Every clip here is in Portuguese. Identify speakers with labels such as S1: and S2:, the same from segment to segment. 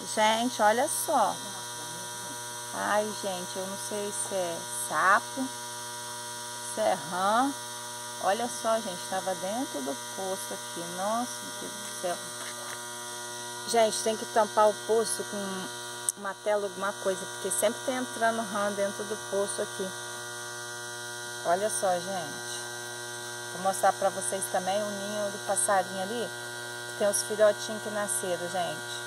S1: Gente, olha só. Ai, gente, eu não sei se é sapo, se é rã. Olha só, gente, estava dentro do poço aqui. Nossa, Deus do céu. Gente, tem que tampar o poço com uma tela, alguma coisa, porque sempre tem entrando rã dentro do poço aqui. Olha só, gente. Vou mostrar pra vocês também o ninho do passarinho ali, que tem os filhotinhos que nasceram, gente.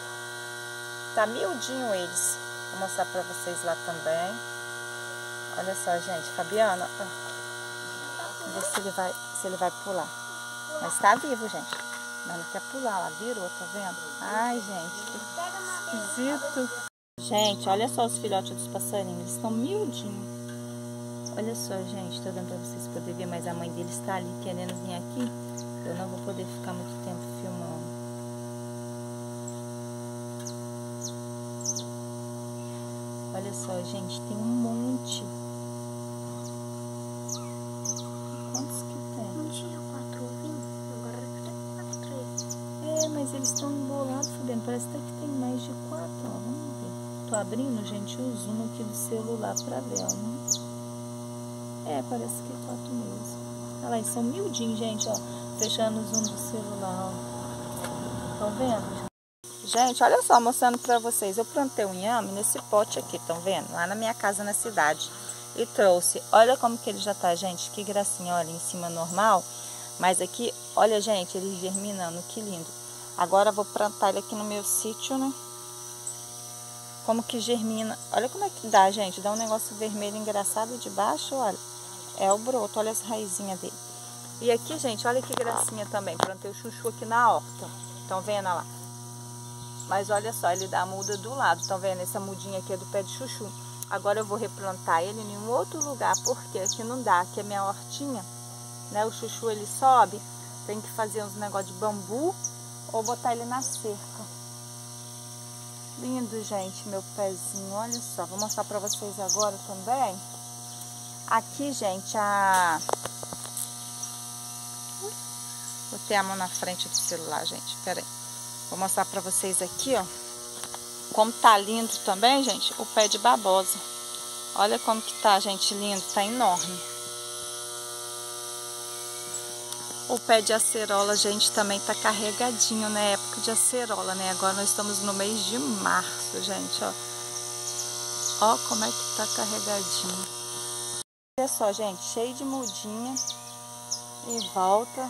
S1: Tá miudinho eles. Vou mostrar pra vocês lá também. Olha só, gente. Fabiana, ver se ele vai, se ele vai pular. Mas tá vivo, gente. Mas não quer pular, lá virou, tá vendo? Ai, gente, esquisito. Gente, olha só os filhotes dos passarinhos. Eles estão miudinhos. Olha só, gente, tô dando pra vocês poderem ver, mas a mãe deles está ali querendo vir aqui. Eu não vou poder ficar muito tempo filmando. Olha só, gente, tem um monte. Quantos que tem?
S2: Não tinha quatro ovinhos, agora tem quatro, três.
S1: É, mas eles estão embolados, Fabiano. Parece até que tem mais de quatro, ó. Vamos ver. Tô abrindo, gente, o zoom aqui do celular pra ver, ó. É, parece que é quatro meses. Olha lá, eles são miudinhos, gente, ó. Fechando o zoom do celular, ó. Estão vendo? Gente, olha só, mostrando pra vocês. Eu plantei um inhame nesse pote aqui, estão vendo? Lá na minha casa na cidade. E trouxe. Olha como que ele já tá, gente. Que gracinha, olha, em cima normal. Mas aqui, olha, gente, ele germinando. Que lindo. Agora vou plantar ele aqui no meu sítio, né? Como que germina. Olha como é que dá, gente. Dá um negócio vermelho engraçado de baixo, olha. É o broto, olha as raizinhas dele. E aqui, gente, olha que gracinha também. Plantei o chuchu aqui na horta. Estão vendo lá? Mas olha só, ele dá a muda do lado. Estão vendo? Essa mudinha aqui é do pé de chuchu. Agora eu vou replantar ele em um outro lugar, porque aqui não dá. Aqui é minha hortinha, né? O chuchu ele sobe. Tem que fazer uns negócios de bambu ou botar ele na cerca. Lindo, gente, meu pezinho. Olha só, vou mostrar pra vocês agora também. Aqui, gente, a... Botei a mão na frente do celular, gente. Pera aí. Vou mostrar pra vocês aqui, ó. Como tá lindo também, gente, o pé de babosa. Olha como que tá, gente, lindo. Tá enorme. O pé de acerola, gente, também tá carregadinho na época de acerola, né? Agora nós estamos no mês de março, gente, ó. Ó como é que tá carregadinho. Olha só, gente, cheio de mudinha em volta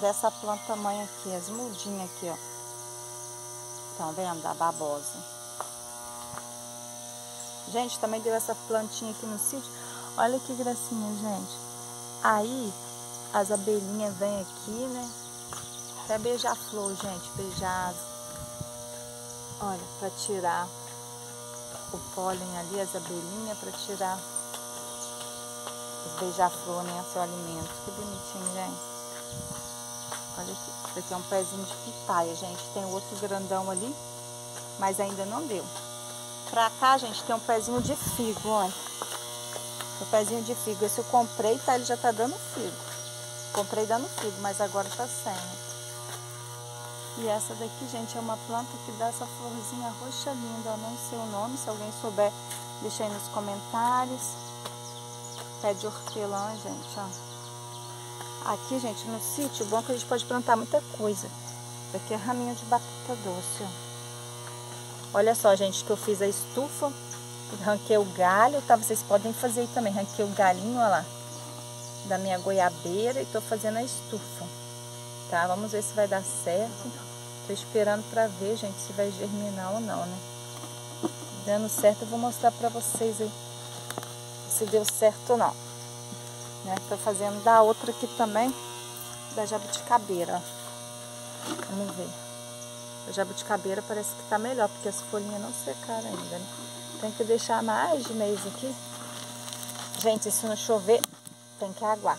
S1: dessa planta mãe aqui, as mudinhas aqui, ó. Estão vendo? Da babosa. Gente, também deu essa plantinha aqui no sítio. Olha que gracinha, gente. Aí, as abelhinhas vêm aqui, né? Até beija-flor, gente, beijar. Olha, para tirar o pólen ali, as abelhinhas, para tirar os beija-flor, né? Seu alimento. Que bonitinho, gente. Olha aqui. Esse aqui é um pezinho de pitaia, gente. Tem outro grandão ali, mas ainda não deu. Pra cá, gente, tem um pezinho de figo, olha. O pezinho de figo. Esse eu comprei, tá? Ele já tá dando figo. Comprei dando figo, mas agora tá sem. E essa daqui, gente, é uma planta que dá essa florzinha roxa linda. Eu não sei o nome, se alguém souber, deixa aí nos comentários. Pé de hortelã, gente, ó. Aqui, gente, no sítio, bom é que a gente pode plantar muita coisa. Aqui é raminho de batata doce, ó. Olha só, gente, que eu fiz a estufa. Ranquei o galho, tá? Vocês podem fazer aí também. Ranquei o galinho, ó lá. Da minha goiabeira e tô fazendo a estufa. Tá? Vamos ver se vai dar certo. Tô esperando pra ver, gente, se vai germinar ou não, né? Dando certo, eu vou mostrar pra vocês aí se deu certo ou não. Né? Tô fazendo da outra aqui também, da jabuticabeira. Vamos ver. A jabuticabeira parece que tá melhor, porque as folhinhas não secaram ainda, né? Tem que deixar mais de mês aqui. Gente, se não chover, tem que aguar.